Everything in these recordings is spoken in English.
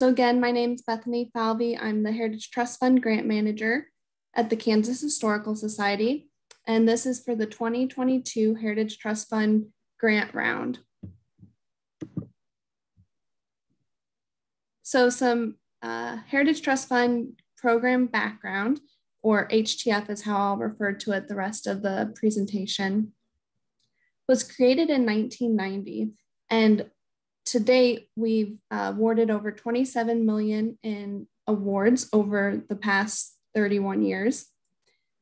So again, my name is Bethany Falvey. I'm the Heritage Trust Fund Grant Manager at the Kansas Historical Society. And this is for the 2022 Heritage Trust Fund Grant Round. So some uh, Heritage Trust Fund program background, or HTF is how I'll refer to it the rest of the presentation, was created in 1990. And to date, we've uh, awarded over 27 million in awards over the past 31 years.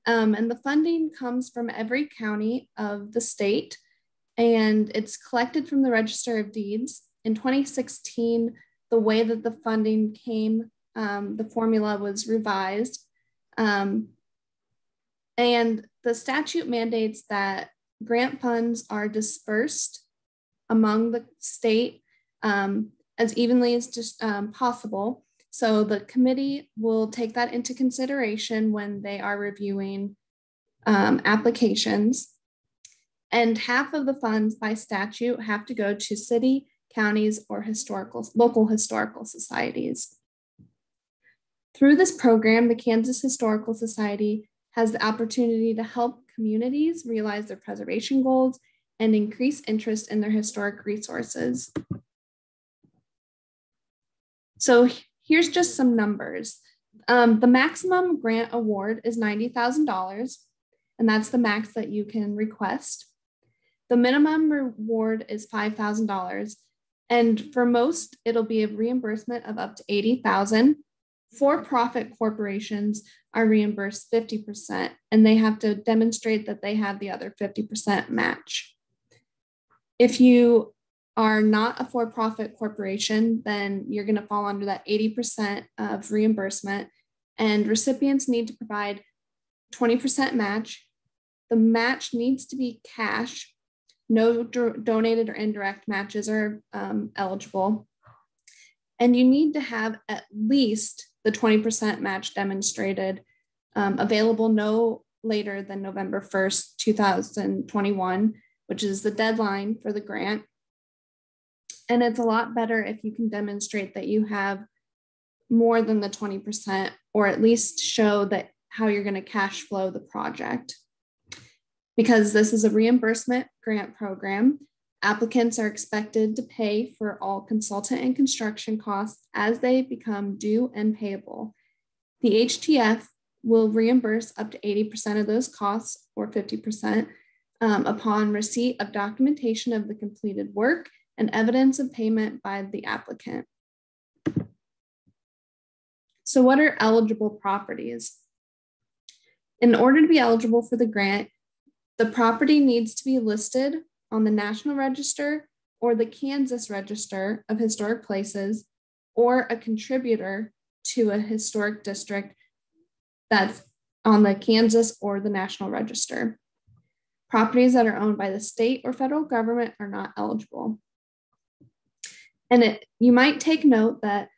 Um, and the funding comes from every county of the state and it's collected from the Register of Deeds. In 2016, the way that the funding came, um, the formula was revised. Um, and the statute mandates that grant funds are dispersed among the state um, as evenly as just um, possible. So the committee will take that into consideration when they are reviewing um, applications. And half of the funds by statute have to go to city, counties, or historical, local historical societies. Through this program, the Kansas Historical Society has the opportunity to help communities realize their preservation goals and increase interest in their historic resources. So here's just some numbers. Um, the maximum grant award is $90,000, and that's the max that you can request. The minimum reward is $5,000, and for most, it'll be a reimbursement of up to 80,000. For-profit corporations are reimbursed 50%, and they have to demonstrate that they have the other 50% match. If you are not a for profit corporation, then you're going to fall under that 80% of reimbursement. And recipients need to provide 20% match. The match needs to be cash. No do- donated or indirect matches are um, eligible. And you need to have at least the 20% match demonstrated um, available no later than November 1st, 2021, which is the deadline for the grant. And it's a lot better if you can demonstrate that you have more than the 20%, or at least show that how you're going to cash flow the project. Because this is a reimbursement grant program, applicants are expected to pay for all consultant and construction costs as they become due and payable. The HTF will reimburse up to 80% of those costs or 50% um, upon receipt of documentation of the completed work and evidence of payment by the applicant. So what are eligible properties? In order to be eligible for the grant, the property needs to be listed on the National Register or the Kansas Register of Historic Places or a contributor to a historic district that's on the Kansas or the National Register. Properties that are owned by the state or federal government are not eligible. And it, you might take note that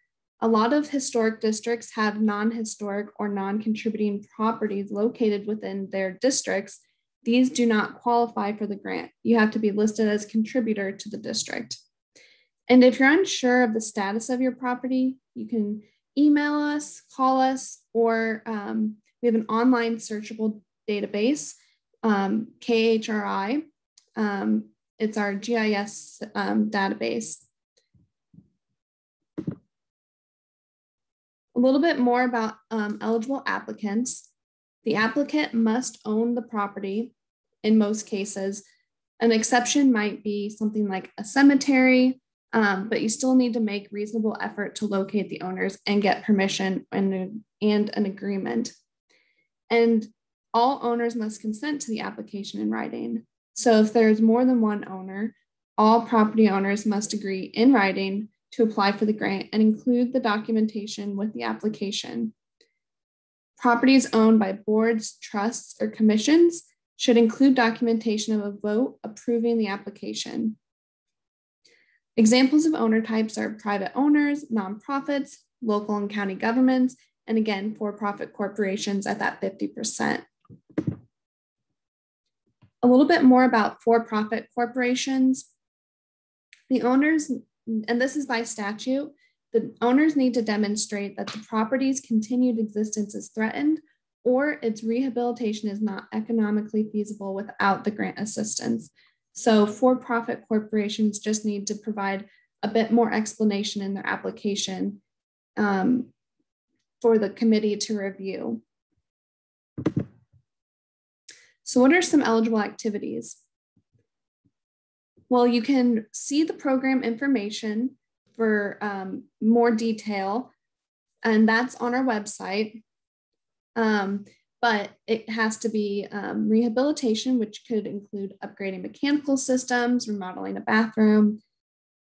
a lot of historic districts have non historic or non contributing properties located within their districts. These do not qualify for the grant. You have to be listed as contributor to the district. And if you're unsure of the status of your property, you can email us, call us, or um, we have an online searchable database, um, KHRI. Um, it's our GIS um, database. A little bit more about um, eligible applicants. The applicant must own the property in most cases. An exception might be something like a cemetery, um, but you still need to make reasonable effort to locate the owners and get permission and, and an agreement. And all owners must consent to the application in writing. So if there's more than one owner, all property owners must agree in writing to apply for the grant and include the documentation with the application. Properties owned by boards, trusts, or commissions should include documentation of a vote approving the application. Examples of owner types are private owners, nonprofits, local and county governments, and again, for-profit corporations at that 50%. A little bit more about for-profit corporations. The owners and this is by statute, the owners need to demonstrate that the property's continued existence is threatened or its rehabilitation is not economically feasible without the grant assistance. So for-profit corporations just need to provide a bit more explanation in their application um, for the committee to review. So what are some eligible activities? Well, you can see the program information for um, more detail, and that's on our website. Um, but it has to be um, rehabilitation, which could include upgrading mechanical systems, remodeling a bathroom,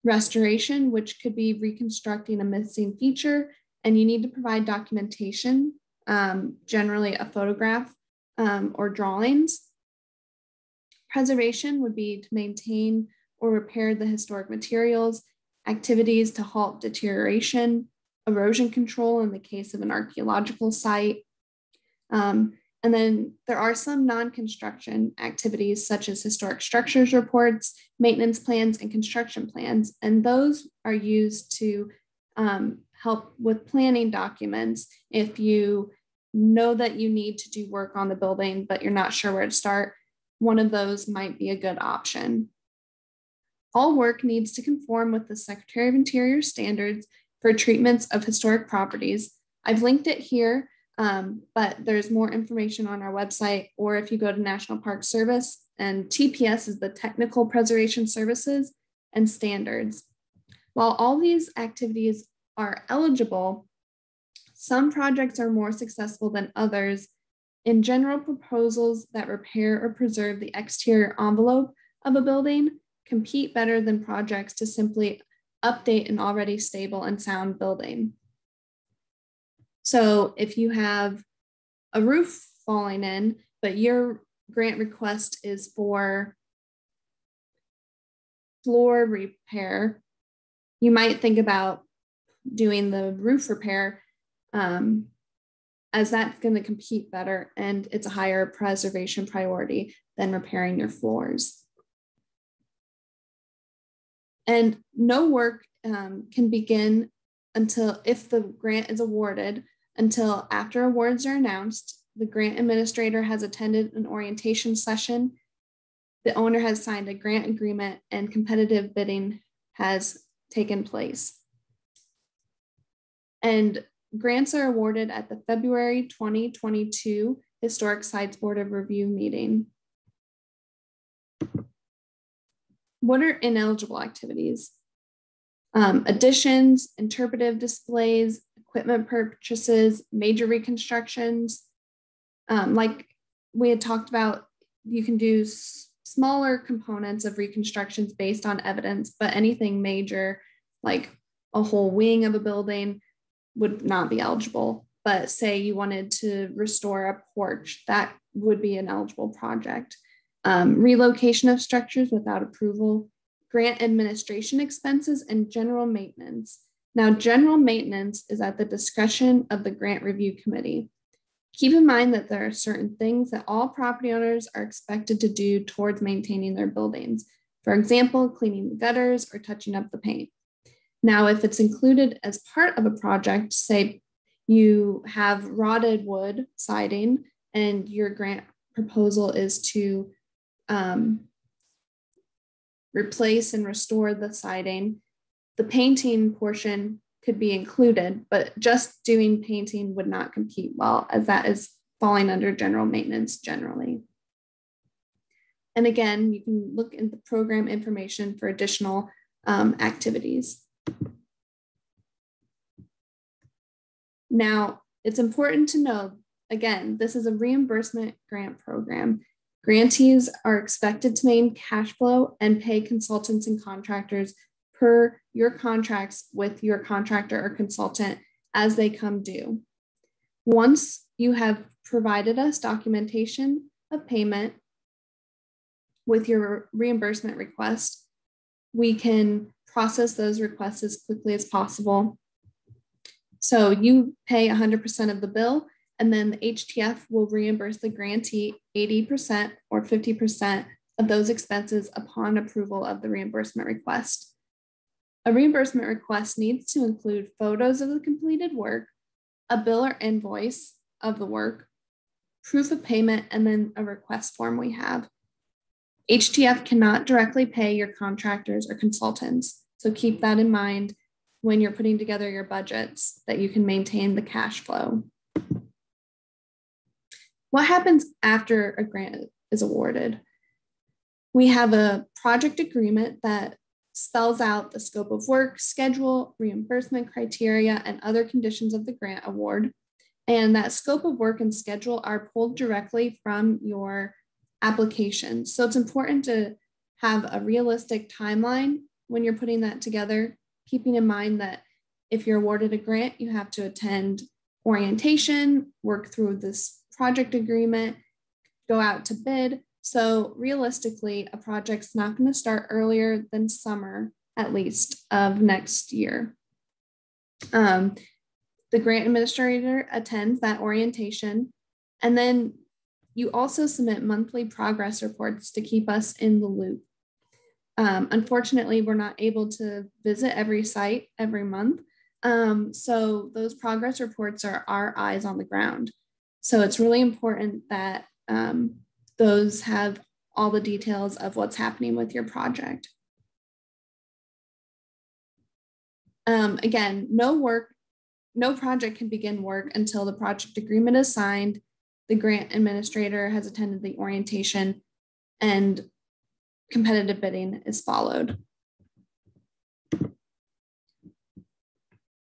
restoration, which could be reconstructing a missing feature, and you need to provide documentation, um, generally a photograph um, or drawings. Preservation would be to maintain or repair the historic materials, activities to halt deterioration, erosion control in the case of an archaeological site. Um, and then there are some non-construction activities such as historic structures reports, maintenance plans, and construction plans. And those are used to um, help with planning documents if you know that you need to do work on the building, but you're not sure where to start. One of those might be a good option. All work needs to conform with the Secretary of Interior standards for treatments of historic properties. I've linked it here, um, but there's more information on our website, or if you go to National Park Service, and TPS is the Technical Preservation Services and Standards. While all these activities are eligible, some projects are more successful than others. In general, proposals that repair or preserve the exterior envelope of a building compete better than projects to simply update an already stable and sound building. So if you have a roof falling in, but your grant request is for floor repair, you might think about doing the roof repair um, as that's going to compete better and it's a higher preservation priority than repairing your floors. And no work um, can begin until, if the grant is awarded, until after awards are announced, the grant administrator has attended an orientation session, the owner has signed a grant agreement, and competitive bidding has taken place. And grants are awarded at the February 2022 Historic Sites Board of Review meeting. what are ineligible activities? Um, additions, interpretive displays, equipment purchases, major reconstructions. Um, like we had talked about, you can do smaller components of reconstructions based on evidence, but anything major, like a whole wing of a building, would not be eligible. But say you wanted to restore a porch, that would be an eligible project um, relocation of structures without approval, grant administration expenses, and general maintenance. Now, general maintenance is at the discretion of the grant review committee. Keep in mind that there are certain things that all property owners are expected to do towards maintaining their buildings. For example, cleaning the gutters or touching up the paint. Now, if it's included as part of a project, say you have rotted wood siding and your grant proposal is to um, replace and restore the siding. The painting portion could be included, but just doing painting would not compete well as that is falling under general maintenance generally. And again, you can look in the program information for additional um, activities. Now, it's important to know, again, this is a reimbursement grant program. Grantees are expected to maintain cash flow and pay consultants and contractors per your contracts with your contractor or consultant as they come due. Once you have provided us documentation of payment with your reimbursement request, we can process those requests as quickly as possible. So you pay 100% of the bill and then the HTF will reimburse the grantee 80% or 50% of those expenses upon approval of the reimbursement request. A reimbursement request needs to include photos of the completed work, a bill or invoice of the work, proof of payment, and then a request form we have. HTF cannot directly pay your contractors or consultants. So keep that in mind when you're putting together your budgets that you can maintain the cash flow. What happens after a grant is awarded? We have a project agreement that spells out the scope of work, schedule, reimbursement criteria, and other conditions of the grant award. And that scope of work and schedule are pulled directly from your application. So it's important to have a realistic timeline when you're putting that together, keeping in mind that if you're awarded a grant, you have to attend orientation, work through this project agreement, go out to bid. So realistically, a project's not going to start earlier than summer, at least, of next year. Um, the grant administrator attends that orientation, and then you also submit monthly progress reports to keep us in the loop. Um, unfortunately, we're not able to visit every site every month. Um, so those progress reports are our eyes on the ground. So it's really important that um, those have all the details of what's happening with your project. Um, again, no work, no project can begin work until the project agreement is signed, the grant administrator has attended the orientation, and competitive bidding is followed.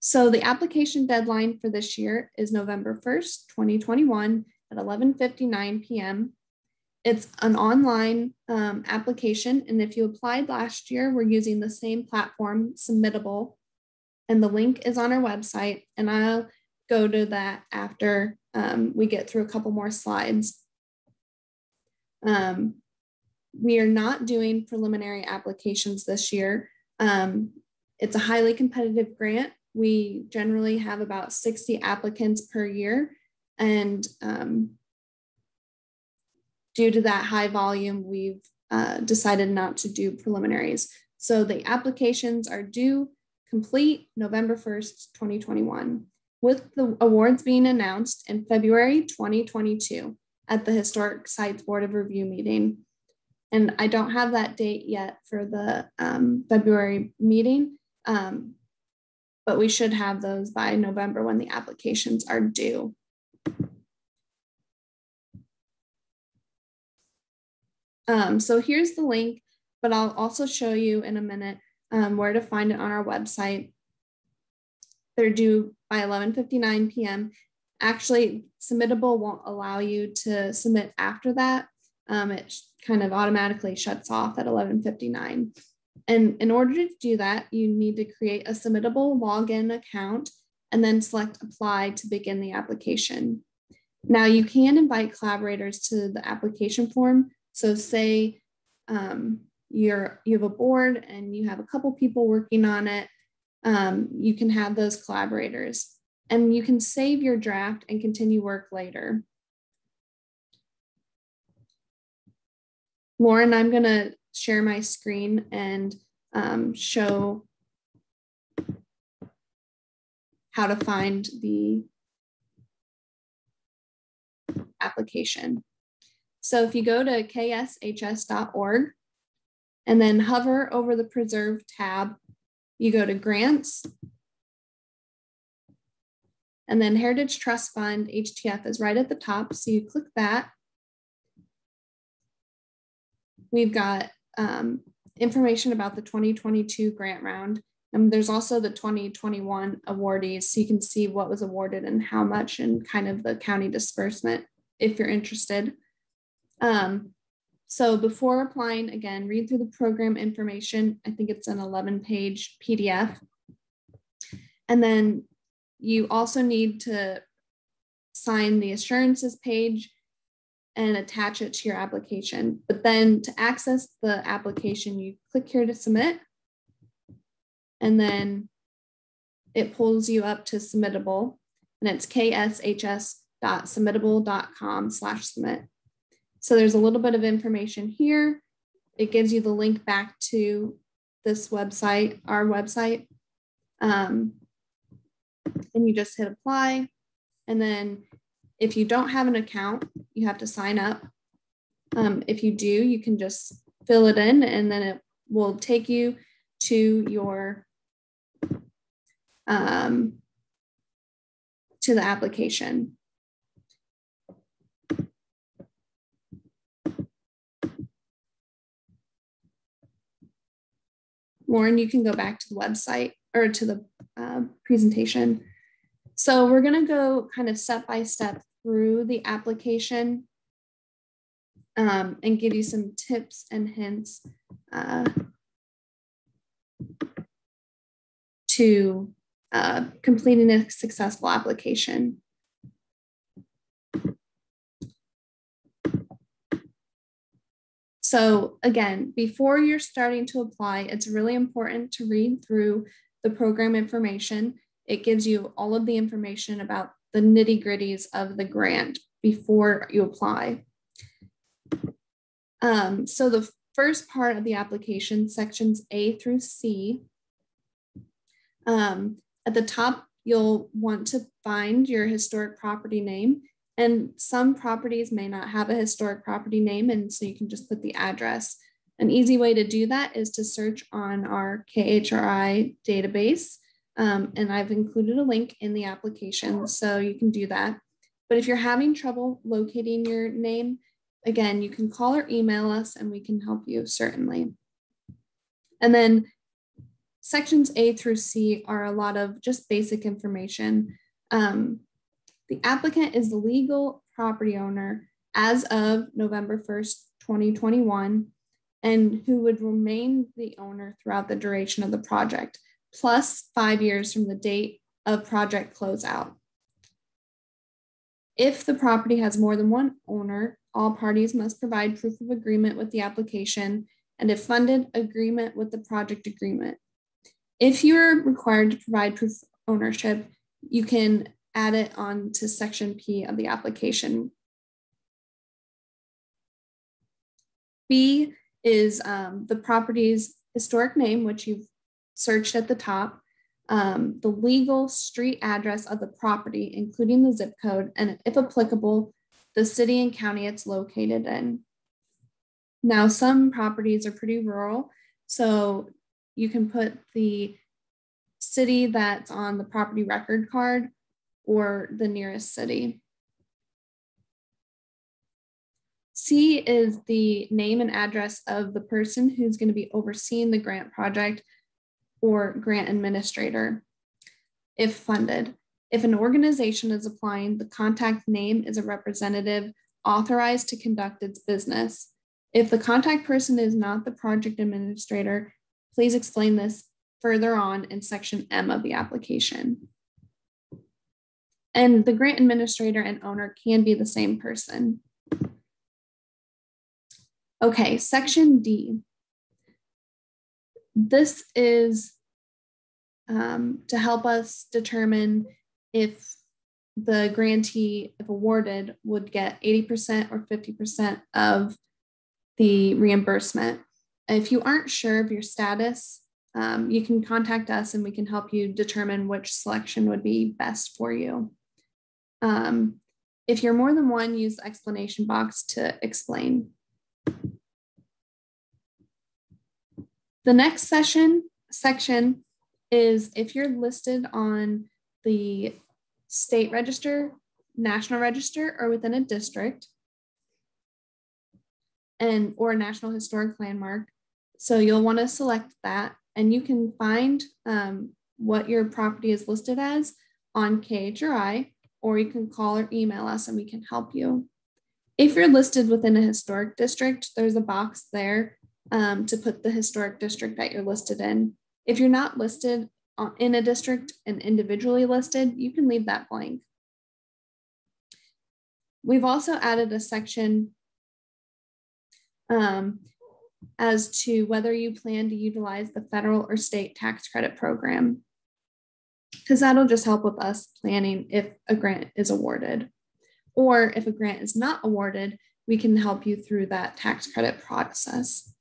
So the application deadline for this year is November 1st, 2021 at 11.59 p.m. It's an online um, application. And if you applied last year, we're using the same platform, Submittable. And the link is on our website. And I'll go to that after um, we get through a couple more slides. Um, we are not doing preliminary applications this year. Um, it's a highly competitive grant. We generally have about 60 applicants per year. And um, due to that high volume, we've uh, decided not to do preliminaries. So the applications are due complete November 1st, 2021, with the awards being announced in February 2022 at the Historic Sites Board of Review meeting. And I don't have that date yet for the um, February meeting, um, but we should have those by November when the applications are due. Um, so here's the link, but I'll also show you in a minute um, where to find it on our website. They're due by 11.59 p.m. Actually, Submittable won't allow you to submit after that. Um, it kind of automatically shuts off at 11.59. And in order to do that, you need to create a Submittable login account and then select apply to begin the application. Now you can invite collaborators to the application form, so say um, you're you have a board and you have a couple people working on it, um, you can have those collaborators and you can save your draft and continue work later. Lauren, I'm gonna share my screen and um, show how to find the application. So if you go to kshs.org and then hover over the Preserve tab, you go to Grants, and then Heritage Trust Fund, HTF is right at the top. So you click that. We've got um, information about the 2022 grant round. And there's also the 2021 awardees. So you can see what was awarded and how much and kind of the county disbursement if you're interested. Um, so before applying, again, read through the program information. I think it's an 11 page PDF. And then you also need to sign the assurances page and attach it to your application. But then to access the application, you click here to submit. And then it pulls you up to submittable and it's kshs.submittable.com slash submit. So there's a little bit of information here. It gives you the link back to this website, our website. Um, and you just hit apply. And then if you don't have an account, you have to sign up. Um, if you do, you can just fill it in and then it will take you to your um, to the application. Lauren, you can go back to the website or to the uh, presentation. So we're going to go kind of step by step through the application um, and give you some tips and hints uh, to uh, completing a successful application. So again, before you're starting to apply, it's really important to read through the program information. It gives you all of the information about the nitty gritties of the grant before you apply. Um, so the first part of the application, sections A through C, um, at the top, you'll want to find your historic property name. And some properties may not have a historic property name, and so you can just put the address. An easy way to do that is to search on our KHRI database. Um, and I've included a link in the application, so you can do that. But if you're having trouble locating your name, again, you can call or email us and we can help you certainly. And then sections A through C are a lot of just basic information. Um, the applicant is the legal property owner as of November 1st, 2021, and who would remain the owner throughout the duration of the project, plus five years from the date of project closeout. If the property has more than one owner, all parties must provide proof of agreement with the application and if funded, agreement with the project agreement. If you're required to provide proof of ownership, you can add it on to section P of the application. B is um, the property's historic name, which you've searched at the top, um, the legal street address of the property, including the zip code, and if applicable, the city and county it's located in. Now, some properties are pretty rural, so you can put the city that's on the property record card or the nearest city. C is the name and address of the person who's going to be overseeing the grant project or grant administrator if funded. If an organization is applying, the contact name is a representative authorized to conduct its business. If the contact person is not the project administrator, please explain this further on in section M of the application. And the grant administrator and owner can be the same person. Okay, section D. This is um, to help us determine if the grantee, if awarded, would get 80% or 50% of the reimbursement. If you aren't sure of your status, um, you can contact us and we can help you determine which selection would be best for you. Um, if you're more than one, use the explanation box to explain. The next session section is if you're listed on the state register, national register, or within a district, and or a national historic landmark. So you'll want to select that and you can find um, what your property is listed as on KHRI, or you can call or email us and we can help you. If you're listed within a historic district, there's a box there um, to put the historic district that you're listed in. If you're not listed in a district and individually listed, you can leave that blank. We've also added a section um, as to whether you plan to utilize the federal or state tax credit program, because that'll just help with us planning if a grant is awarded. Or if a grant is not awarded, we can help you through that tax credit process.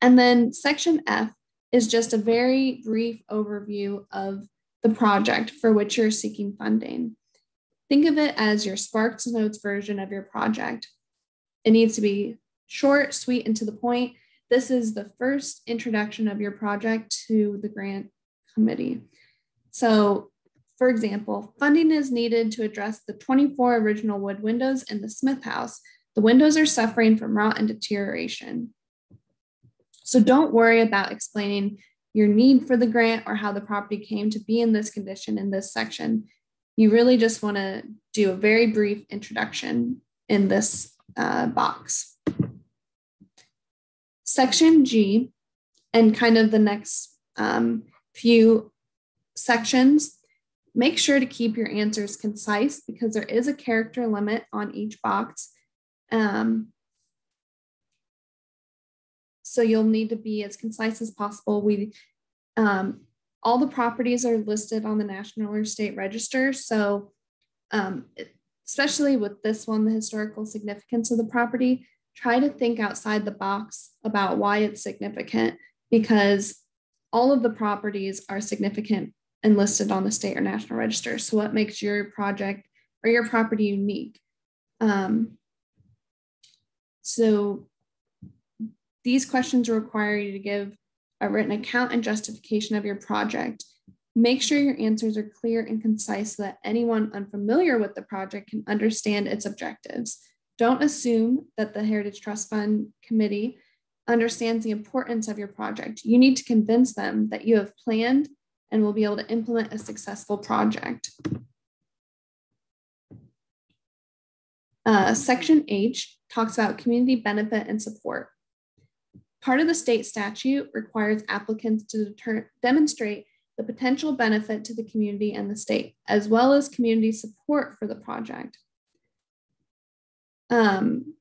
And then section F is just a very brief overview of the project for which you're seeking funding. Think of it as your Sparks Notes version of your project. It needs to be short, sweet, and to the point. This is the first introduction of your project to the grant committee. So, for example, funding is needed to address the 24 original wood windows in the Smith house. The windows are suffering from rot and deterioration. So don't worry about explaining your need for the grant or how the property came to be in this condition in this section. You really just want to do a very brief introduction in this uh, box. Section G, and kind of the next um, few sections, make sure to keep your answers concise because there is a character limit on each box. Um, so you'll need to be as concise as possible. We um, all the properties are listed on the National or State Register. So um, especially with this one, the historical significance of the property, try to think outside the box about why it's significant because all of the properties are significant and listed on the state or national register. So what makes your project or your property unique? Um, so these questions require you to give a written account and justification of your project. Make sure your answers are clear and concise so that anyone unfamiliar with the project can understand its objectives. Don't assume that the Heritage Trust Fund Committee understands the importance of your project. You need to convince them that you have planned and will be able to implement a successful project. Uh, section H talks about community benefit and support. Part of the state statute requires applicants to deter- demonstrate the potential benefit to the community and the state, as well as community support for the project. Um,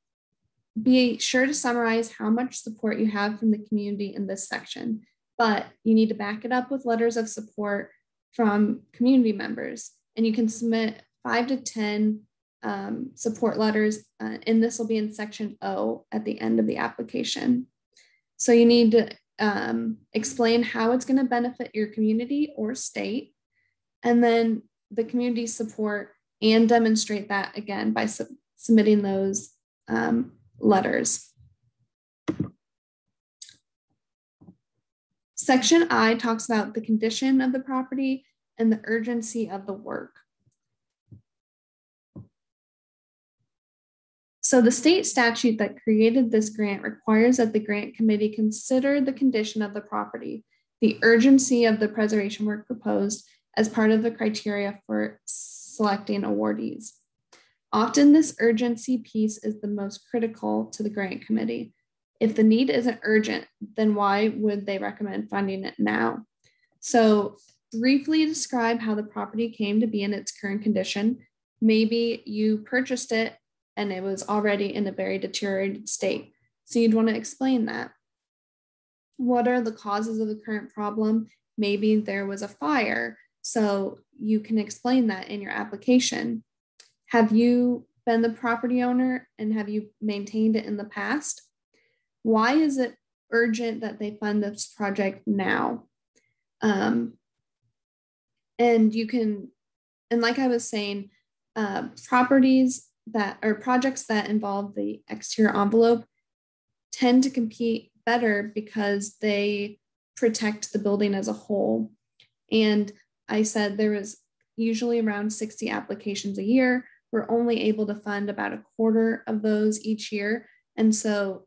be sure to summarize how much support you have from the community in this section, but you need to back it up with letters of support from community members. And you can submit five to 10 um, support letters, uh, and this will be in section O at the end of the application. So you need to um, explain how it's going to benefit your community or state, and then the community support and demonstrate that again by su submitting those um, letters. Section I talks about the condition of the property and the urgency of the work. So the state statute that created this grant requires that the grant committee consider the condition of the property, the urgency of the preservation work proposed as part of the criteria for selecting awardees. Often this urgency piece is the most critical to the grant committee. If the need isn't urgent, then why would they recommend funding it now? So briefly describe how the property came to be in its current condition. Maybe you purchased it and it was already in a very deteriorated state. So you'd want to explain that. What are the causes of the current problem? Maybe there was a fire. So you can explain that in your application. Have you been the property owner and have you maintained it in the past? Why is it urgent that they fund this project now? Um, and you can, and like I was saying, uh, properties that or projects that involve the exterior envelope tend to compete better because they protect the building as a whole. And I said there was usually around 60 applications a year. We're only able to fund about a quarter of those each year. And so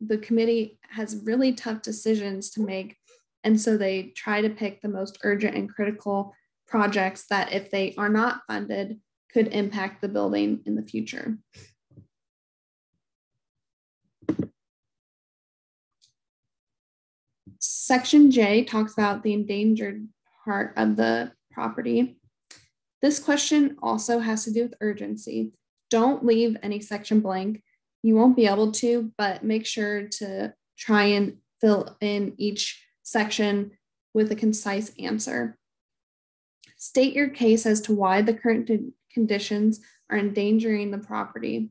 the committee has really tough decisions to make. And so they try to pick the most urgent and critical projects that, if they are not funded, could impact the building in the future. Section J talks about the endangered part of the property. This question also has to do with urgency. Don't leave any section blank. You won't be able to, but make sure to try and fill in each section with a concise answer. State your case as to why the current conditions are endangering the property.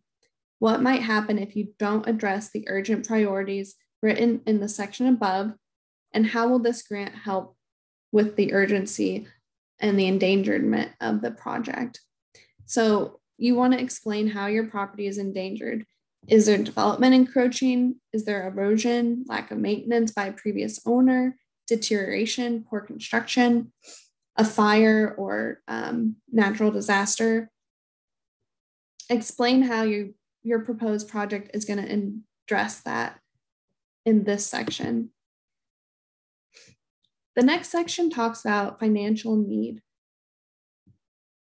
What might happen if you don't address the urgent priorities written in the section above? And how will this grant help with the urgency and the endangerment of the project? So you want to explain how your property is endangered. Is there development encroaching? Is there erosion, lack of maintenance by previous owner, deterioration, poor construction, a fire or um, natural disaster? Explain how you, your proposed project is going to address that in this section. The next section talks about financial need.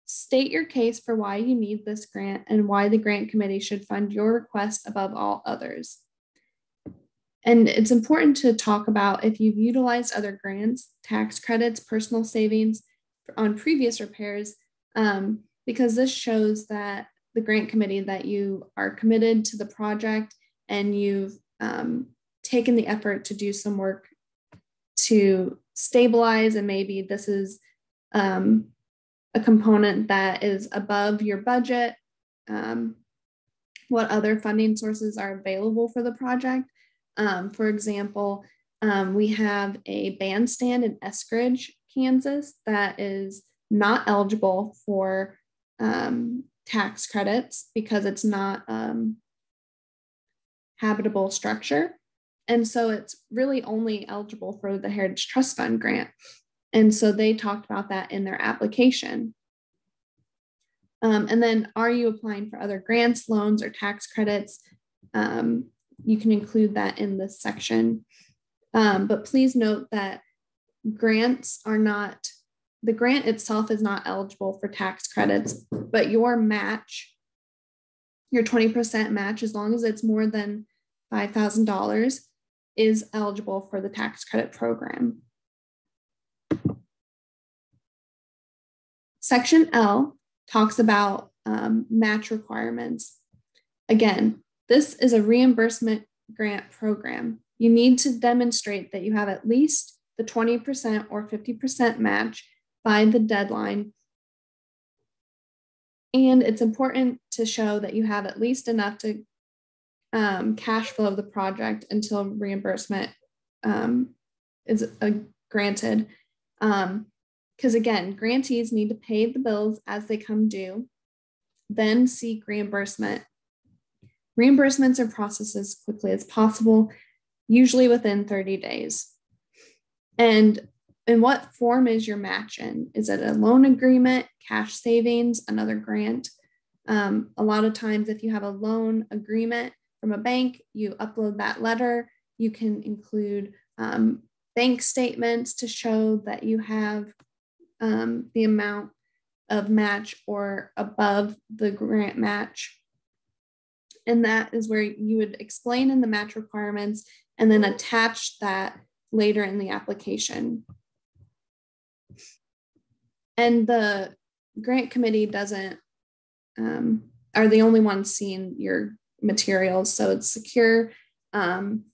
State your case for why you need this grant and why the grant committee should fund your request above all others. And it's important to talk about if you've utilized other grants, tax credits, personal savings on previous repairs, um, because this shows that the grant committee that you are committed to the project and you've um, taken the effort to do some work to stabilize and maybe this is um, a component that is above your budget, um, what other funding sources are available for the project. Um, for example, um, we have a bandstand in Eskridge, Kansas that is not eligible for um, tax credits because it's not um, habitable structure. And so it's really only eligible for the Heritage Trust Fund grant. And so they talked about that in their application. Um, and then, are you applying for other grants, loans, or tax credits? Um, you can include that in this section. Um, but please note that grants are not, the grant itself is not eligible for tax credits, but your match, your 20% match, as long as it's more than $5,000, is eligible for the tax credit program. Section L talks about um, match requirements. Again, this is a reimbursement grant program. You need to demonstrate that you have at least the 20% or 50% match by the deadline. And it's important to show that you have at least enough to um, cash flow of the project until reimbursement um, is uh, granted. Um, because again, grantees need to pay the bills as they come due, then seek reimbursement. Reimbursements are processed as quickly as possible, usually within 30 days. And in what form is your match in? Is it a loan agreement, cash savings, another grant? Um, a lot of times, if you have a loan agreement from a bank, you upload that letter. You can include um, bank statements to show that you have um, the amount of match or above the grant match. And that is where you would explain in the match requirements and then attach that later in the application. And the grant committee doesn't, um, are the only ones seeing your materials. So it's secure um,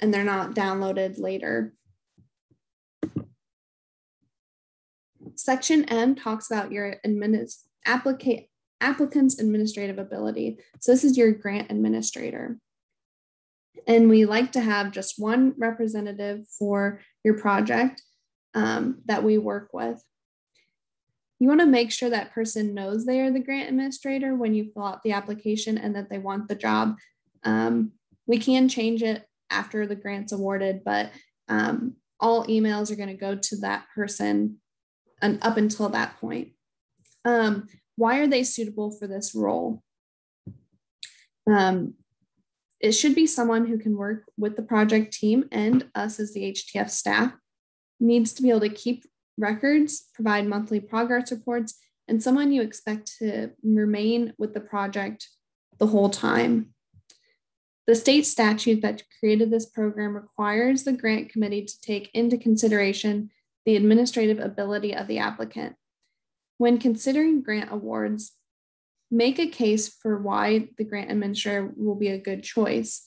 and they're not downloaded later. Section M talks about your administ- applica- applicant's administrative ability. So this is your grant administrator. And we like to have just one representative for your project um, that we work with. You want to make sure that person knows they are the grant administrator when you fill out the application and that they want the job. Um, we can change it after the grant's awarded, but um, all emails are going to go to that person and up until that point. Um, why are they suitable for this role? Um, it should be someone who can work with the project team and us as the HTF staff, needs to be able to keep records, provide monthly progress reports, and someone you expect to remain with the project the whole time. The state statute that created this program requires the grant committee to take into consideration the administrative ability of the applicant. When considering grant awards, make a case for why the grant administrator will be a good choice.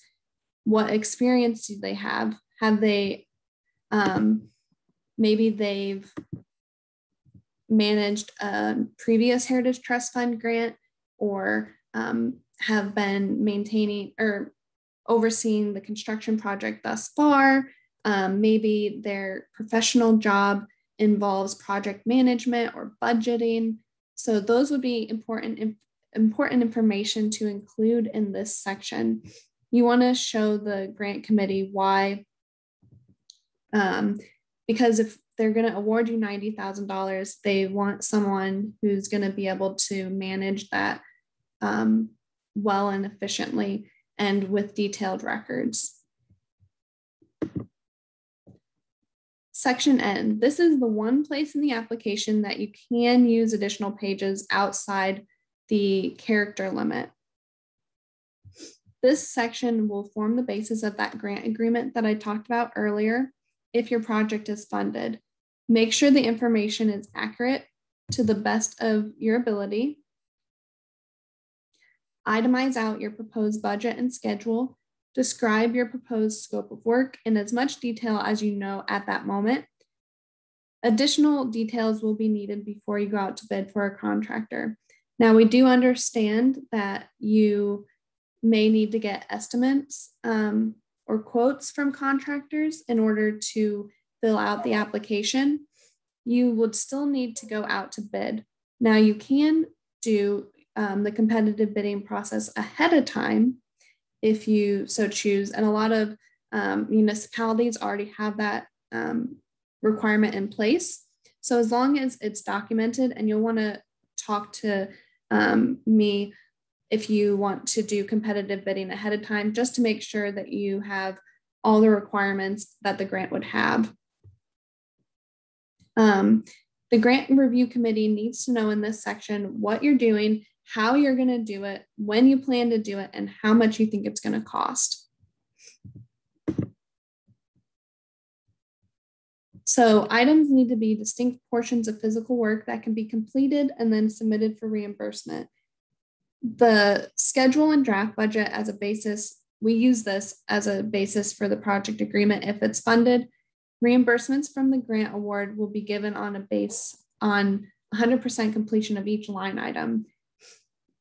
What experience do they have? Have they, um, maybe they've managed a previous Heritage Trust Fund grant or um, have been maintaining or overseeing the construction project thus far. Um, maybe their professional job involves project management or budgeting. So those would be important, important information to include in this section. You want to show the grant committee why, um, because if they're going to award you $90,000, they want someone who's going to be able to manage that um, well and efficiently and with detailed records. Section N, this is the one place in the application that you can use additional pages outside the character limit. This section will form the basis of that grant agreement that I talked about earlier if your project is funded. Make sure the information is accurate to the best of your ability itemize out your proposed budget and schedule, describe your proposed scope of work in as much detail as you know at that moment. Additional details will be needed before you go out to bid for a contractor. Now, we do understand that you may need to get estimates um, or quotes from contractors in order to fill out the application. You would still need to go out to bid. Now, you can do um, the competitive bidding process ahead of time if you so choose. And a lot of um, municipalities already have that um, requirement in place. So as long as it's documented, and you'll want to talk to um, me if you want to do competitive bidding ahead of time, just to make sure that you have all the requirements that the grant would have. Um, the grant review committee needs to know in this section what you're doing how you're going to do it, when you plan to do it, and how much you think it's going to cost. So items need to be distinct portions of physical work that can be completed and then submitted for reimbursement. The schedule and draft budget as a basis, we use this as a basis for the project agreement. If it's funded, reimbursements from the grant award will be given on a base on 100% completion of each line item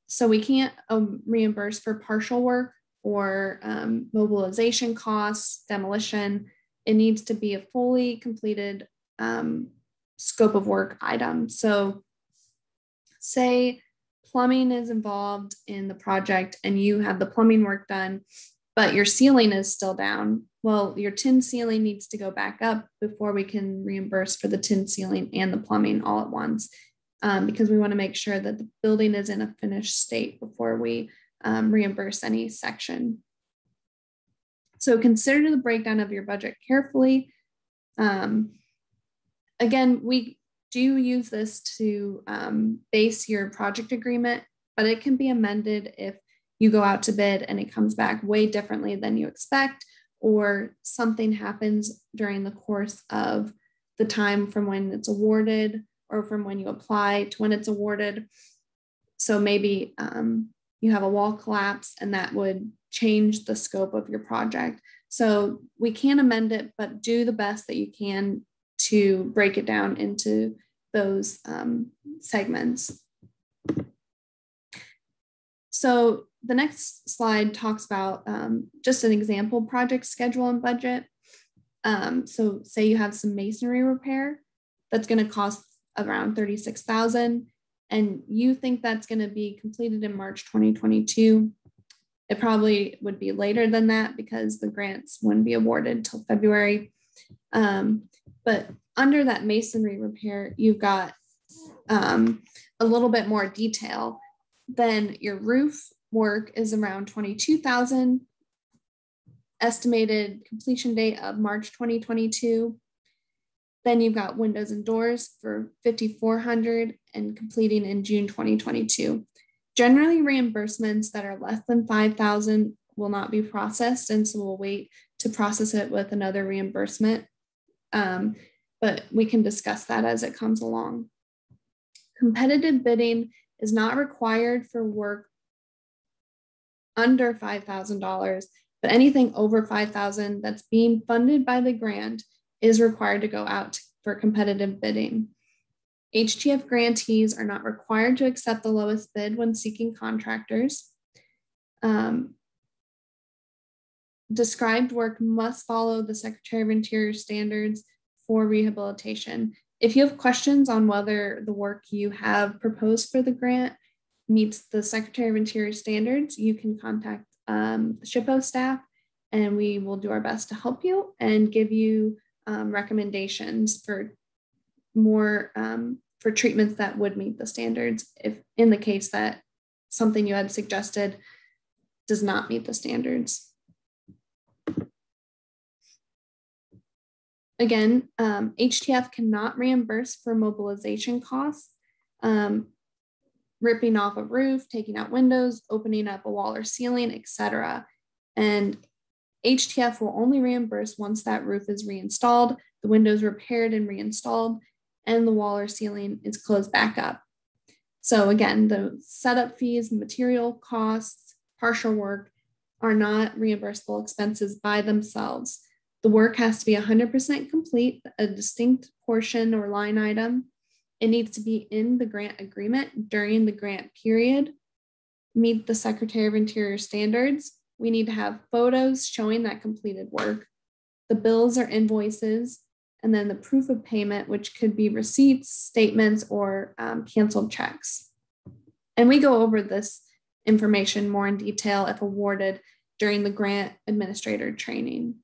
so we can't um, reimburse for partial work or um, mobilization costs, demolition. It needs to be a fully completed um, scope of work item. So, say plumbing is involved in the project and you have the plumbing work done, but your ceiling is still down. Well, your tin ceiling needs to go back up before we can reimburse for the tin ceiling and the plumbing all at once um, because we want to make sure that the building is in a finished state before we um, reimburse any section. So consider the breakdown of your budget carefully. Um, again, we do use this to um, base your project agreement, but it can be amended if you go out to bid and it comes back way differently than you expect, or something happens during the course of the time from when it's awarded or from when you apply to when it's awarded. So maybe um, you have a wall collapse and that would change the scope of your project. So we can amend it, but do the best that you can to break it down into those um, segments. So the next slide talks about um, just an example project schedule and budget. Um, so say you have some masonry repair that's going to cost around 36,000 and you think that's going to be completed in March 2022, it probably would be later than that because the grants wouldn't be awarded till February. Um, but under that masonry repair, you've got um, a little bit more detail. Then your roof work is around 22,000. Estimated completion date of March 2022. Then you've got windows and doors for 5,400 and completing in June 2022. Generally, reimbursements that are less than 5,000 will not be processed, and so we'll wait to process it with another reimbursement. Um, but we can discuss that as it comes along. Competitive bidding is not required for work under $5,000, but anything over 5,000 that's being funded by the grant is required to go out for competitive bidding. HTF grantees are not required to accept the lowest bid when seeking contractors. Um, described work must follow the Secretary of Interior standards for rehabilitation. If you have questions on whether the work you have proposed for the grant meets the Secretary of Interior standards, you can contact um, SHPO staff and we will do our best to help you and give you um, recommendations for more um, for treatments that would meet the standards if in the case that something you had suggested does not meet the standards. Again, um, HTF cannot reimburse for mobilization costs, um, ripping off a roof, taking out windows, opening up a wall or ceiling, etc. And HTF will only reimburse once that roof is reinstalled, the windows repaired and reinstalled, and the wall or ceiling is closed back up. So again, the setup fees, material costs, partial work are not reimbursable expenses by themselves. The work has to be 100% complete, a distinct portion or line item. It needs to be in the grant agreement during the grant period, meet the Secretary of Interior standards. We need to have photos showing that completed work. The bills or invoices and then the proof of payment, which could be receipts, statements, or um, canceled checks. And we go over this information more in detail if awarded during the grant administrator training.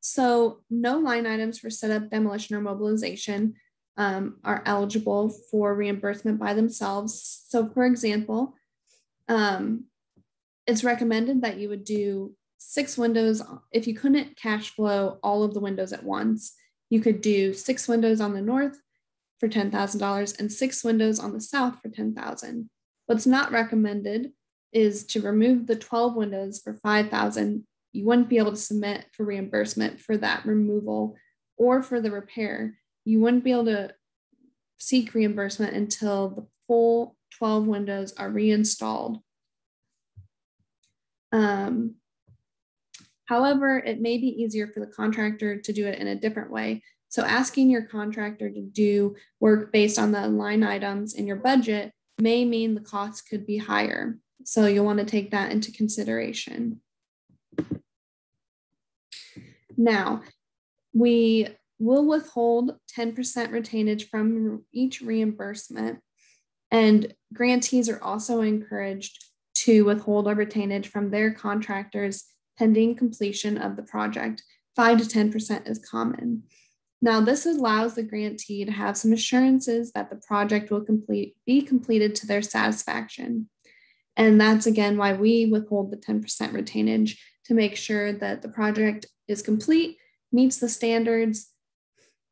So no line items for setup, demolition, or mobilization um, are eligible for reimbursement by themselves. So for example, um, it's recommended that you would do six windows. If you couldn't cash flow all of the windows at once, you could do six windows on the north for $10,000 and six windows on the south for 10,000. What's not recommended is to remove the 12 windows for 5,000. You wouldn't be able to submit for reimbursement for that removal or for the repair. You wouldn't be able to seek reimbursement until the full 12 windows are reinstalled. Um, However, it may be easier for the contractor to do it in a different way. So asking your contractor to do work based on the line items in your budget may mean the cost could be higher. So you'll want to take that into consideration. Now, we will withhold 10% retainage from each reimbursement, and grantees are also encouraged to withhold a retainage from their contractors pending completion of the project. 5 to 10% is common. Now, this allows the grantee to have some assurances that the project will complete, be completed to their satisfaction. And that's again why we withhold the 10% retainage to make sure that the project is complete, meets the standards,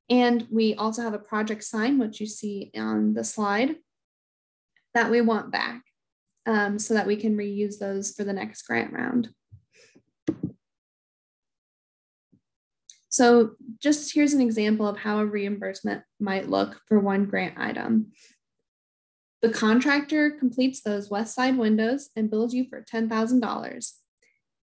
and we also have a project sign, which you see on the slide, that we want back um, so that we can reuse those for the next grant round. So just here's an example of how a reimbursement might look for one grant item. The contractor completes those west side windows and bills you for $10,000.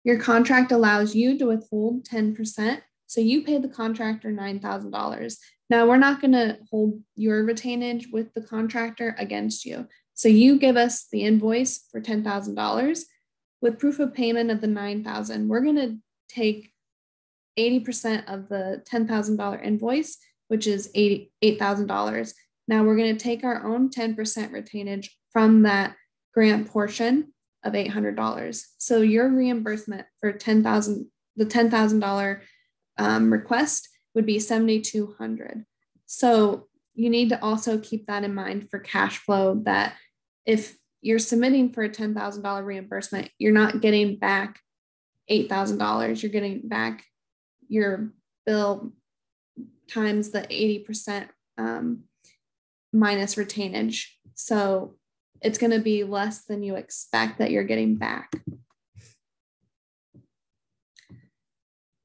Your contract allows you to withhold 10%, so you pay the contractor $9,000. Now, we're not going to hold your retainage with the contractor against you. So you give us the invoice for $10,000 with proof of payment of the 9,000. We're going to take 80% of the $10,000 invoice, which is $8,000. Now we're going to take our own 10% retainage from that grant portion of $800. So your reimbursement for 10,000, the $10,000 um, request would be 7,200. So you need to also keep that in mind for cash flow that if you're submitting for a $10,000 reimbursement, you're not getting back $8,000. You're getting back your bill times the 80% um, minus retainage. So it's going to be less than you expect that you're getting back.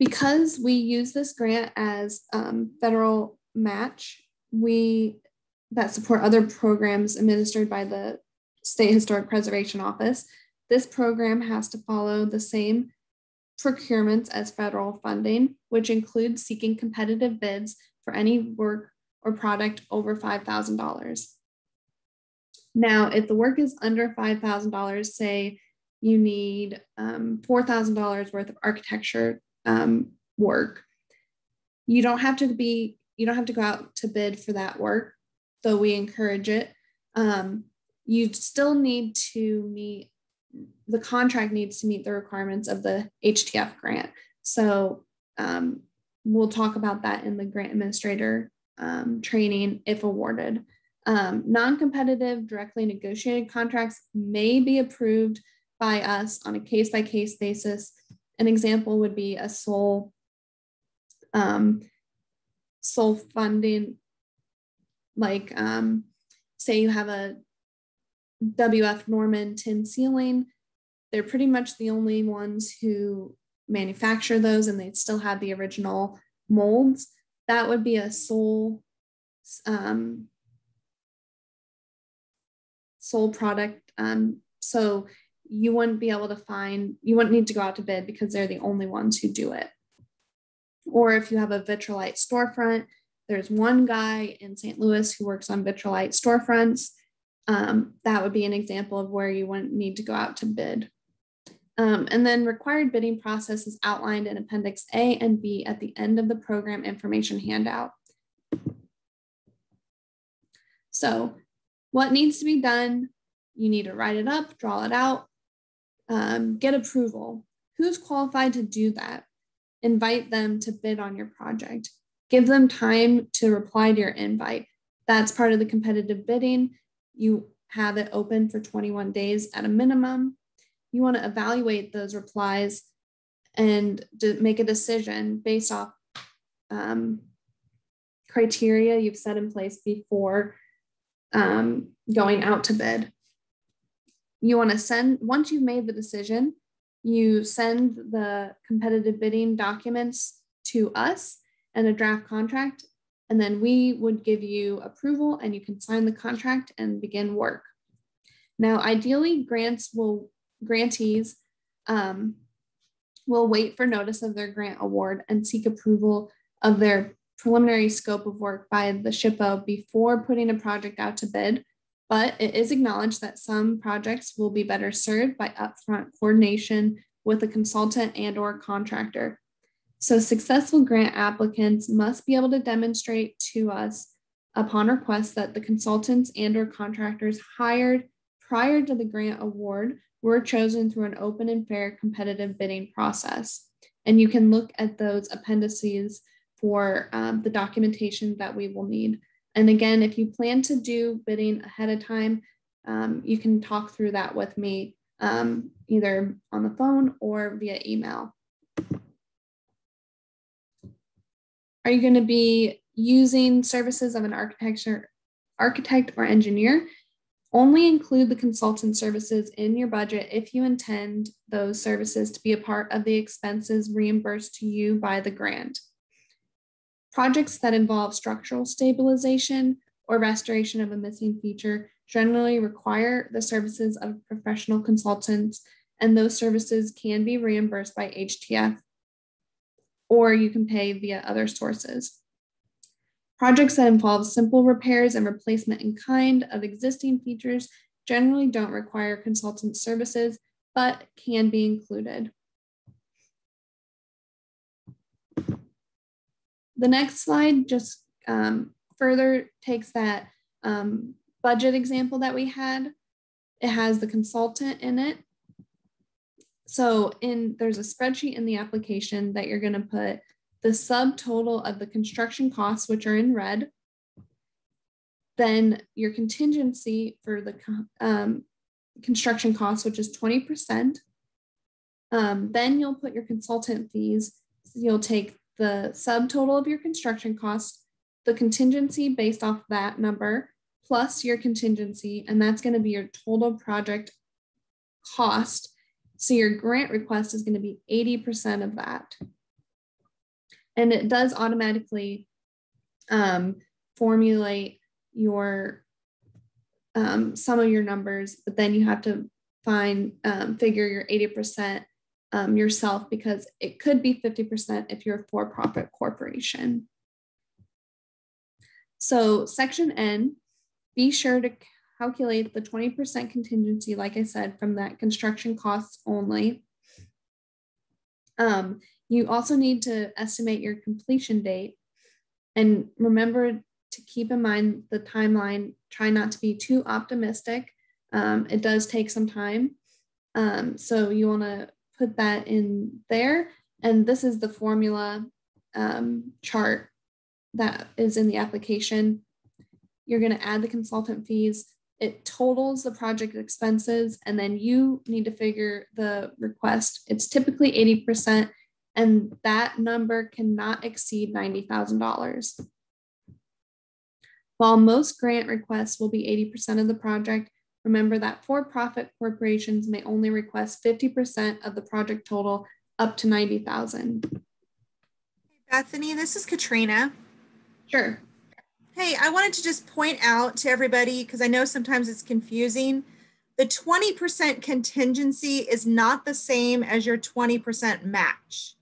Because we use this grant as um, federal match, we that support other programs administered by the State Historic Preservation Office. This program has to follow the same procurements as federal funding, which includes seeking competitive bids for any work or product over $5,000. Now, if the work is under $5,000, say you need um, $4,000 worth of architecture um, work, you don't have to be, you don't have to go out to bid for that work, though we encourage it. Um, you still need to meet, the contract needs to meet the requirements of the HTF grant. So um, we'll talk about that in the grant administrator um, training if awarded. Um, non-competitive directly negotiated contracts may be approved by us on a case-by-case basis. An example would be a sole um, sole funding, like um, say you have a WF Norman tin ceiling, they're pretty much the only ones who manufacture those and they still have the original molds. That would be a sole um, sole product. Um, so you wouldn't be able to find, you wouldn't need to go out to bid because they're the only ones who do it. Or if you have a Vitrolite storefront, there's one guy in St. Louis who works on Vitrolite storefronts. Um, that would be an example of where you wouldn't need to go out to bid. Um, and then required bidding process is outlined in Appendix A and B at the end of the program information handout. So what needs to be done? You need to write it up, draw it out, um, get approval. Who's qualified to do that? Invite them to bid on your project. Give them time to reply to your invite. That's part of the competitive bidding. You have it open for 21 days at a minimum. You want to evaluate those replies and make a decision based off um, criteria you've set in place before um, going out to bid. You want to send, once you've made the decision, you send the competitive bidding documents to us and a draft contract, and then we would give you approval and you can sign the contract and begin work. Now, ideally, grants will, grantees um, will wait for notice of their grant award and seek approval of their preliminary scope of work by the SHPO before putting a project out to bid, but it is acknowledged that some projects will be better served by upfront coordination with a consultant and or contractor. So successful grant applicants must be able to demonstrate to us upon request that the consultants and or contractors hired prior to the grant award were chosen through an open and fair competitive bidding process. And you can look at those appendices for um, the documentation that we will need. And again, if you plan to do bidding ahead of time, um, you can talk through that with me um, either on the phone or via email. Are you going to be using services of an architecture, architect or engineer? Only include the consultant services in your budget if you intend those services to be a part of the expenses reimbursed to you by the grant. Projects that involve structural stabilization or restoration of a missing feature generally require the services of professional consultants, and those services can be reimbursed by HTF or you can pay via other sources. Projects that involve simple repairs and replacement in kind of existing features generally don't require consultant services, but can be included. The next slide just um, further takes that um, budget example that we had. It has the consultant in it. So in there's a spreadsheet in the application that you're going to put the subtotal of the construction costs, which are in red, then your contingency for the um, construction costs, which is 20%. Um, then you'll put your consultant fees. So you'll take the subtotal of your construction cost, the contingency based off that number, plus your contingency, and that's going to be your total project cost. So your grant request is going to be 80% of that. And it does automatically um, formulate your um, some of your numbers, but then you have to find um, figure your 80% um, yourself because it could be 50% if you're a for profit corporation. So, section N, be sure to calculate the 20% contingency, like I said, from that construction costs only. Um, you also need to estimate your completion date. And remember to keep in mind the timeline, try not to be too optimistic. Um, it does take some time. Um, so you want to put that in there. And this is the formula um, chart that is in the application. You're going to add the consultant fees. It totals the project expenses, and then you need to figure the request. It's typically 80%, and that number cannot exceed $90,000. While most grant requests will be 80% of the project, remember that for-profit corporations may only request 50% of the project total up to 90,000. Bethany, this is Katrina. Sure. Hey, I wanted to just point out to everybody, because I know sometimes it's confusing. The 20% contingency is not the same as your 20% match.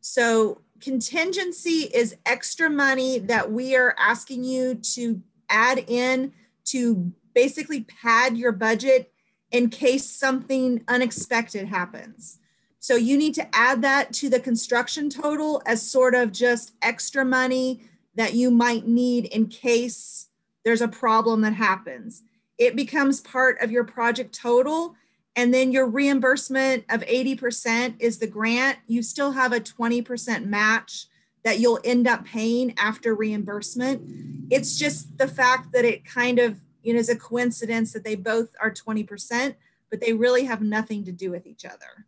So contingency is extra money that we are asking you to add in to basically pad your budget in case something unexpected happens. So you need to add that to the construction total as sort of just extra money that you might need in case there's a problem that happens. It becomes part of your project total. And then your reimbursement of 80% is the grant. You still have a 20% match that you'll end up paying after reimbursement. It's just the fact that it kind of you know, is a coincidence that they both are 20%, but they really have nothing to do with each other.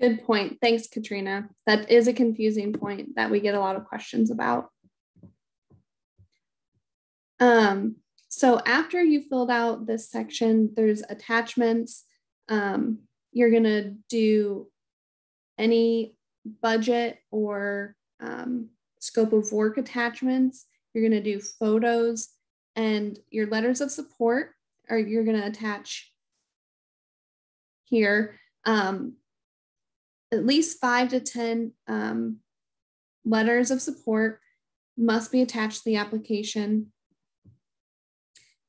Good point. Thanks, Katrina. That is a confusing point that we get a lot of questions about. Um, so after you filled out this section, there's attachments. Um, you're gonna do any budget or um, scope of work attachments. You're gonna do photos and your letters of support, or you're gonna attach here. Um, at least five to 10 um, letters of support must be attached to the application.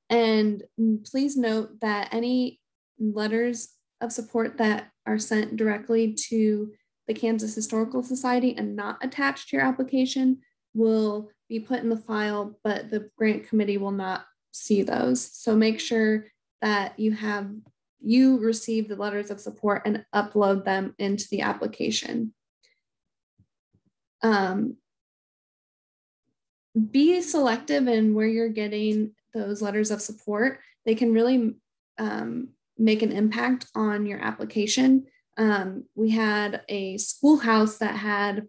And please note that any letters of support that are sent directly to the Kansas Historical Society and not attached to your application will be put in the file, but the grant committee will not see those. So make sure that you have you receive the letters of support and upload them into the application. Um, be selective in where you're getting those letters of support. They can really um, make an impact on your application. Um, we had a schoolhouse that had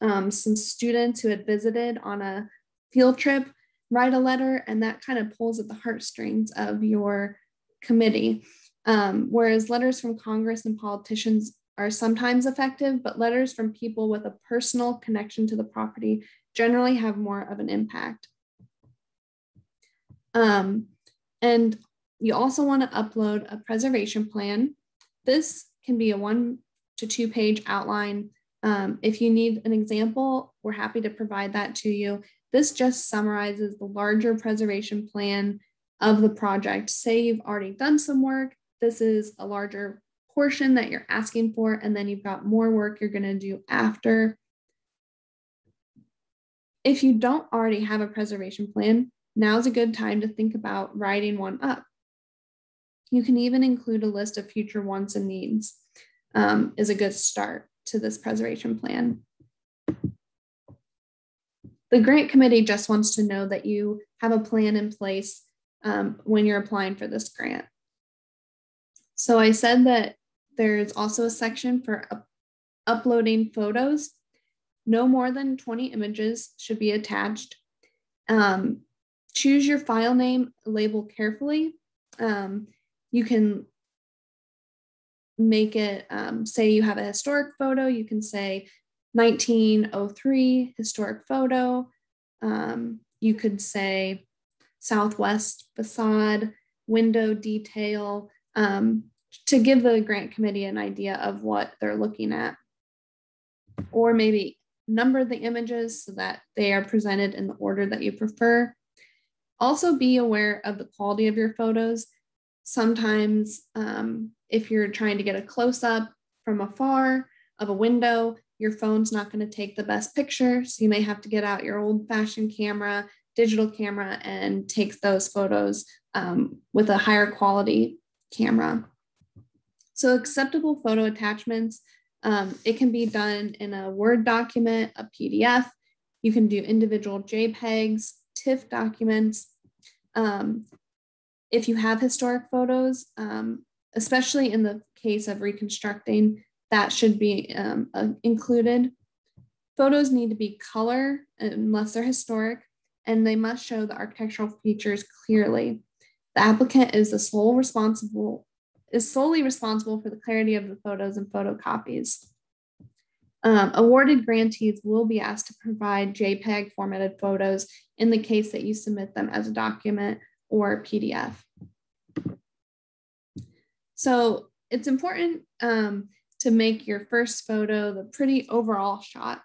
um, some students who had visited on a field trip write a letter, and that kind of pulls at the heartstrings of your committee. Um, whereas letters from Congress and politicians are sometimes effective, but letters from people with a personal connection to the property generally have more of an impact. Um, and you also want to upload a preservation plan. This can be a one to two page outline. Um, if you need an example, we're happy to provide that to you. This just summarizes the larger preservation plan of the project. Say you've already done some work, this is a larger portion that you're asking for, and then you've got more work you're going to do after. If you don't already have a preservation plan, now's a good time to think about writing one up. You can even include a list of future wants and needs um, is a good start to this preservation plan. The grant committee just wants to know that you have a plan in place um, when you're applying for this grant. So I said that there's also a section for up uploading photos. No more than 20 images should be attached. Um, choose your file name, label carefully. Um, you can make it, um, say you have a historic photo, you can say 1903 historic photo. Um, you could say southwest facade, window detail, um, to give the grant committee an idea of what they're looking at. Or maybe number the images so that they are presented in the order that you prefer. Also be aware of the quality of your photos. Sometimes um, if you're trying to get a close up from afar of a window, your phone's not going to take the best picture. So you may have to get out your old fashioned camera, digital camera, and take those photos um, with a higher quality camera. So acceptable photo attachments, um, it can be done in a Word document, a PDF. You can do individual JPEGs, TIFF documents. Um, if you have historic photos, um, especially in the case of reconstructing, that should be um, uh, included. Photos need to be color unless they're historic, and they must show the architectural features clearly. The applicant is the sole responsible is solely responsible for the clarity of the photos and photocopies. Um, awarded grantees will be asked to provide JPEG formatted photos in the case that you submit them as a document or PDF. So it's important um, to make your first photo the pretty overall shot.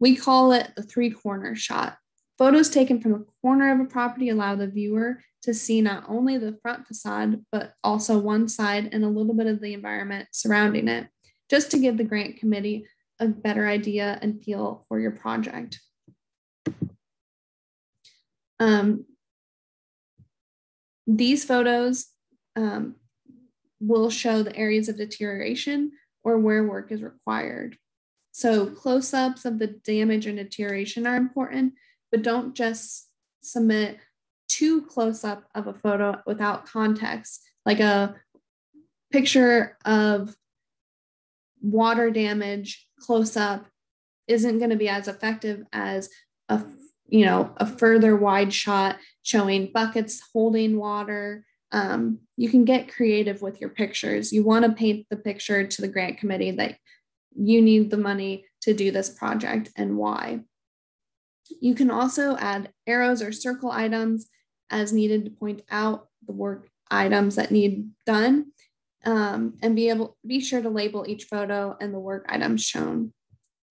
We call it the three corner shot. Photos taken from a corner of a property allow the viewer to see not only the front facade, but also one side and a little bit of the environment surrounding it, just to give the grant committee a better idea and feel for your project. Um, these photos um, will show the areas of deterioration or where work is required. So close-ups of the damage and deterioration are important, but don't just submit too close-up of a photo without context, like a picture of water damage close-up isn't going to be as effective as a you know a further wide shot showing buckets holding water um, you can get creative with your pictures. You want to paint the picture to the grant committee that you need the money to do this project and why. You can also add arrows or circle items as needed to point out the work items that need done um, and be able be sure to label each photo and the work items shown.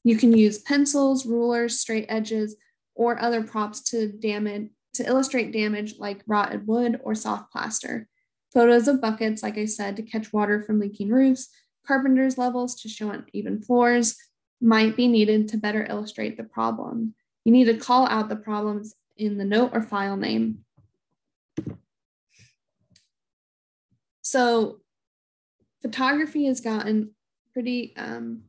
You can use pencils, rulers, straight edges, or other props to damage to illustrate damage like rotted wood or soft plaster. Photos of buckets, like I said, to catch water from leaking roofs, carpenter's levels to show uneven floors might be needed to better illustrate the problem. You need to call out the problems in the note or file name. So photography has gotten pretty um,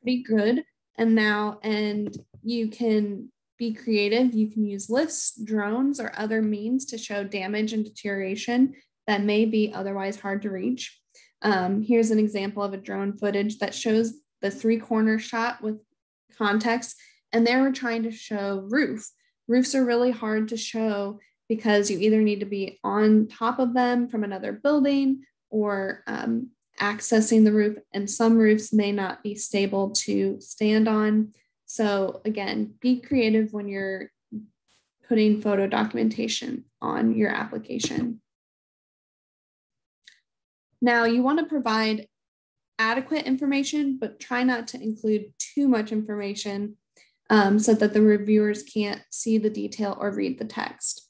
pretty good and now and you can be creative. You can use lifts, drones, or other means to show damage and deterioration that may be otherwise hard to reach. Um, here's an example of a drone footage that shows the three corner shot with context, and they were trying to show roof. Roofs are really hard to show because you either need to be on top of them from another building or um, accessing the roof, and some roofs may not be stable to stand on. So again, be creative when you're putting photo documentation on your application. Now you want to provide adequate information, but try not to include too much information um, so that the reviewers can't see the detail or read the text.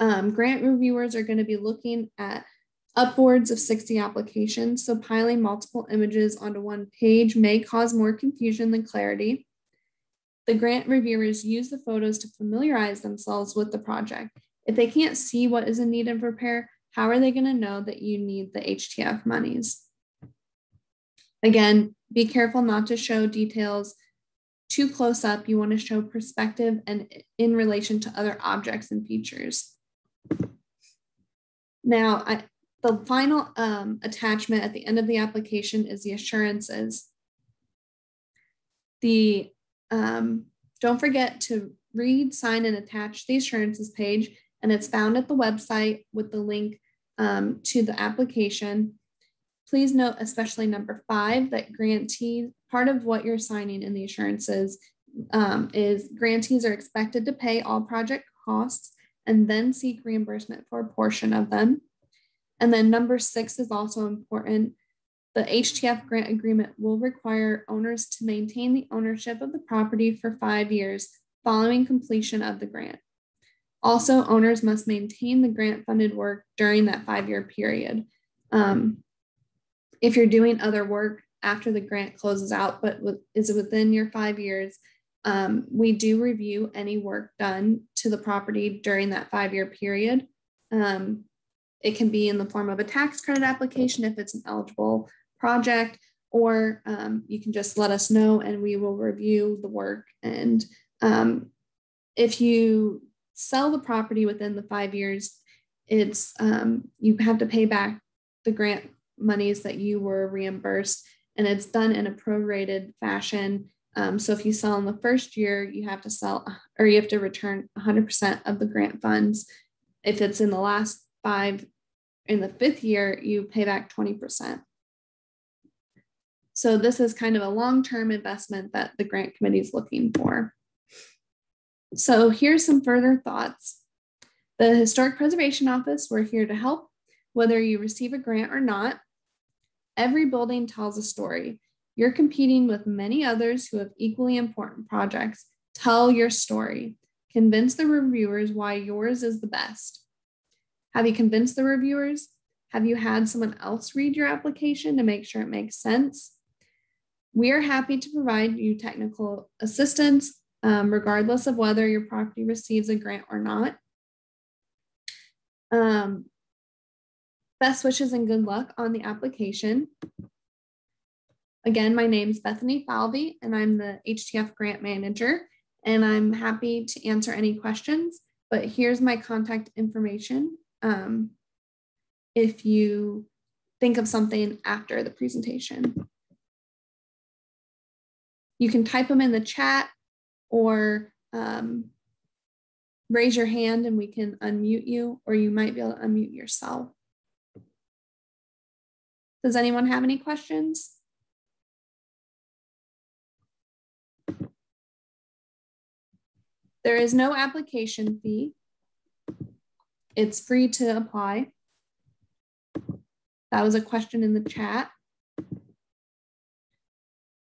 Um, grant reviewers are going to be looking at upwards of 60 applications, so piling multiple images onto one page may cause more confusion than clarity. The grant reviewers use the photos to familiarize themselves with the project. If they can't see what is in need of repair, how are they going to know that you need the HTF monies? Again, be careful not to show details too close up. You want to show perspective and in relation to other objects and features. Now, I, the final um, attachment at the end of the application is the assurances. The um, don't forget to read, sign, and attach the assurances page, and it's found at the website with the link um, to the application. Please note, especially number five, that grantee part of what you're signing in the assurances um, is grantees are expected to pay all project costs and then seek reimbursement for a portion of them. And then number six is also important. The HTF grant agreement will require owners to maintain the ownership of the property for five years following completion of the grant. Also, owners must maintain the grant funded work during that five year period. Um, if you're doing other work after the grant closes out, but is within your five years, um, we do review any work done to the property during that five year period. Um, it can be in the form of a tax credit application if it's an eligible project, or um, you can just let us know and we will review the work. And um, if you sell the property within the five years, it's um, you have to pay back the grant monies that you were reimbursed, and it's done in a prorated fashion. Um, so if you sell in the first year, you have to sell or you have to return 100% of the grant funds. If it's in the last five, in the fifth year, you pay back 20%. So this is kind of a long-term investment that the grant committee is looking for. So here's some further thoughts. The Historic Preservation Office, we're here to help, whether you receive a grant or not. Every building tells a story. You're competing with many others who have equally important projects. Tell your story. Convince the reviewers why yours is the best. Have you convinced the reviewers? Have you had someone else read your application to make sure it makes sense? We are happy to provide you technical assistance um, regardless of whether your property receives a grant or not. Um, best wishes and good luck on the application. Again, my name is Bethany Falvey, and I'm the HTF grant manager, and I'm happy to answer any questions. But here's my contact information um, if you think of something after the presentation. You can type them in the chat or um, raise your hand and we can unmute you, or you might be able to unmute yourself. Does anyone have any questions? There is no application fee. It's free to apply. That was a question in the chat.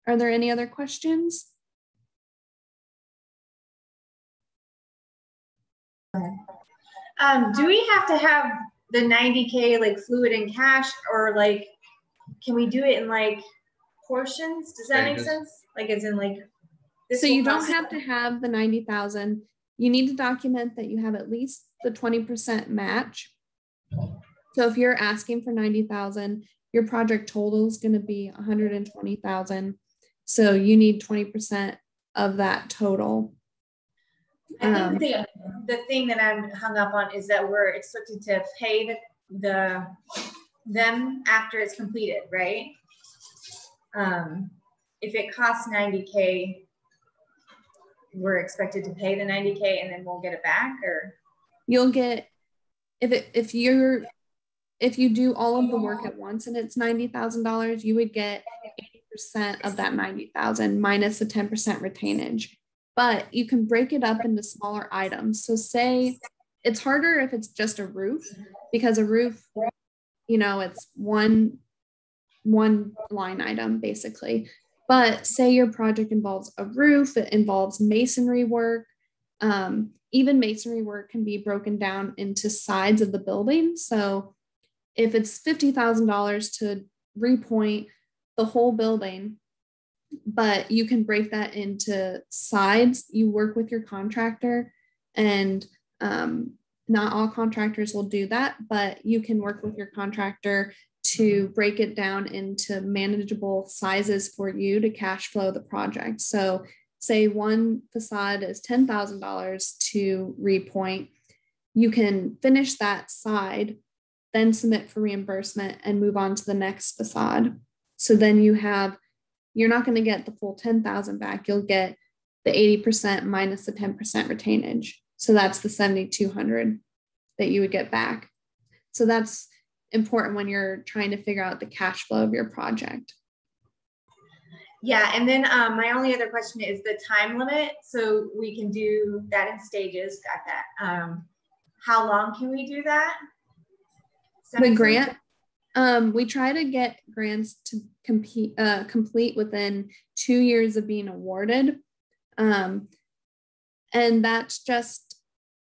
Are there any other questions? Um, do we have to have the 90K like fluid and cash or like, can we do it in like portions? Does that make sense? Like it's in like. So you don't have to have the 90,000. You need to document that you have at least the 20% match. So if you're asking for 90,000, your project total is going to be 120,000. So you need 20% of that total. I think um, the, the thing that I'm hung up on is that we're expected to pay the, the them after it's completed, right? Um, if it costs 90K, we're expected to pay the 90K and then we'll get it back or? You'll get, if it, if you're, if you do all of the work at once and it's $90,000, you would get 80% of that 90,000 minus the 10% retainage but you can break it up into smaller items. So say it's harder if it's just a roof because a roof, you know, it's one one line item basically. But say your project involves a roof, it involves masonry work. Um, even masonry work can be broken down into sides of the building. So if it's $50,000 to repoint the whole building, but you can break that into sides. You work with your contractor, and um, not all contractors will do that, but you can work with your contractor to break it down into manageable sizes for you to cash flow the project. So, say one facade is $10,000 to repoint, you can finish that side, then submit for reimbursement and move on to the next facade. So then you have you're not going to get the full 10,000 back. You'll get the 80% minus the 10% retainage. So that's the 7,200 that you would get back. So that's important when you're trying to figure out the cash flow of your project. Yeah, and then um, my only other question is the time limit. So we can do that in stages. Got that. Um, how long can we do that? The grant um, we try to get grants to compete, uh, complete within two years of being awarded. Um, And that's just,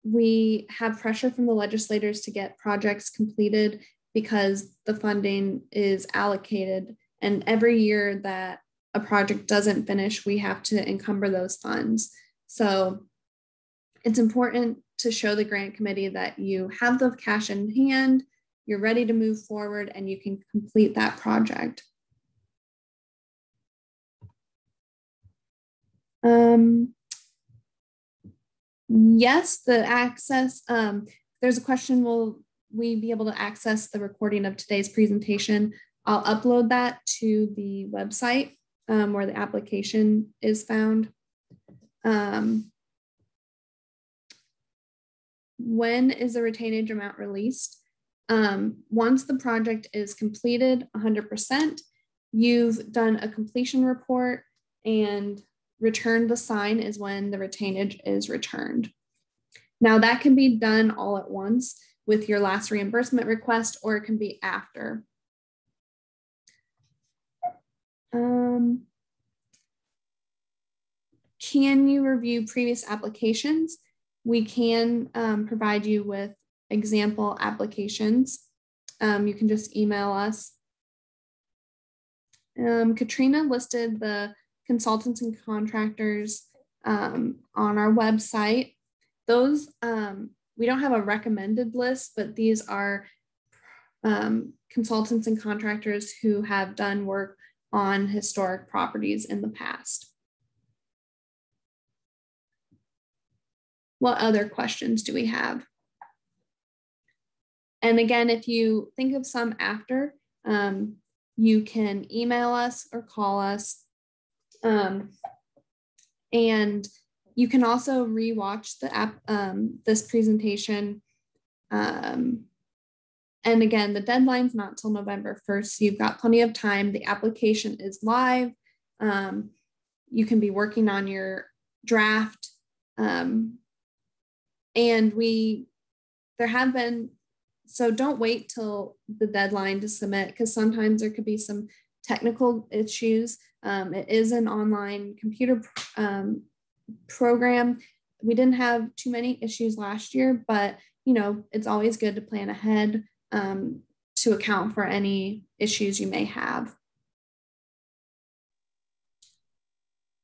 we have pressure from the legislators to get projects completed because the funding is allocated. And every year that a project doesn't finish, we have to encumber those funds. So it's important to show the grant committee that you have the cash in hand, you're ready to move forward, and you can complete that project. Um, yes, the access, um, there's a question, will we be able to access the recording of today's presentation? I'll upload that to the website um, where the application is found. Um, when is the retainage amount released? Um, once the project is completed 100%, you've done a completion report and returned the sign is when the retainage is returned. Now that can be done all at once with your last reimbursement request or it can be after. Um, can you review previous applications? We can um, provide you with example applications. Um, you can just email us. Um, Katrina listed the consultants and contractors um, on our website. Those, um, we don't have a recommended list, but these are um, consultants and contractors who have done work on historic properties in the past. What other questions do we have? And again, if you think of some after, um, you can email us or call us. Um, and you can also rewatch the app, um, this presentation. Um, and again, the deadline's not till November 1st, so you've got plenty of time. The application is live. Um, you can be working on your draft um, and we, there have been, so don't wait till the deadline to submit because sometimes there could be some technical issues. Um, it is an online computer um, program. We didn't have too many issues last year, but you know, it's always good to plan ahead um, to account for any issues you may have.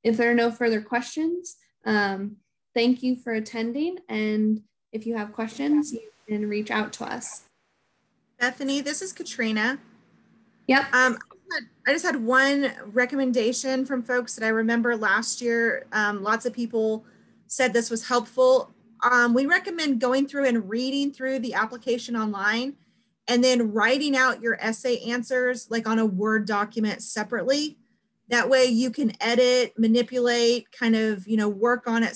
If there are no further questions, um, thank you for attending. And if you have questions, you can reach out to us. Bethany, this is Katrina. Yep. Um, I just had one recommendation from folks that I remember last year. Um, lots of people said this was helpful. Um, we recommend going through and reading through the application online and then writing out your essay answers like on a Word document separately. That way you can edit, manipulate, kind of, you know, work on it